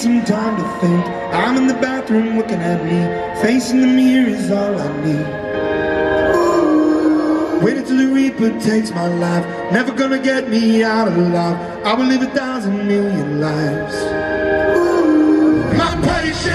some time to think. I'm in the bathroom looking at me. Facing the mirror is all I need. Waiting till the Reaper takes my life. Never gonna get me out of alive. I will live a thousand million lives. My patience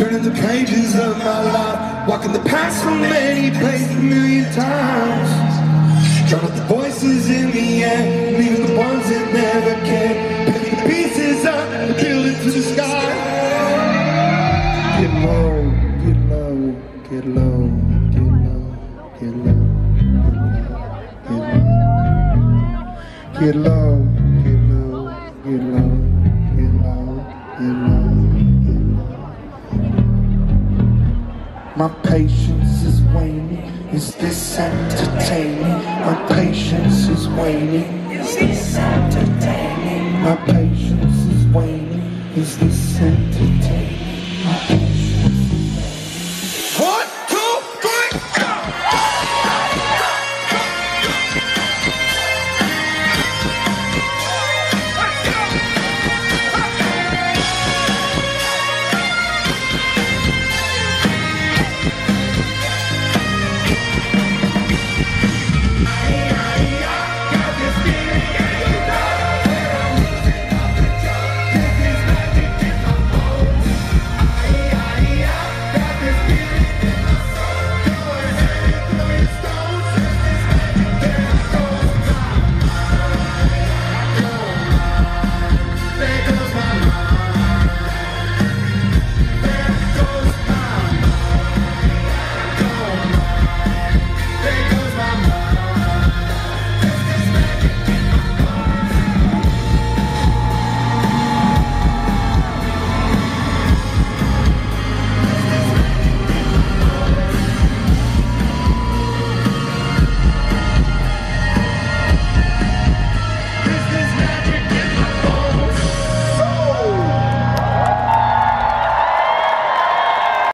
turning the pages of my life, walking the paths so many places a million times. Drown out the voices in the air, leaving the ones that never care. Picking the pieces up and it to the sky. Get low, get low, get low, get low, get low, get low, get low, My patience is waning. Is this entertaining? My patience is waning. Is this entertaining? My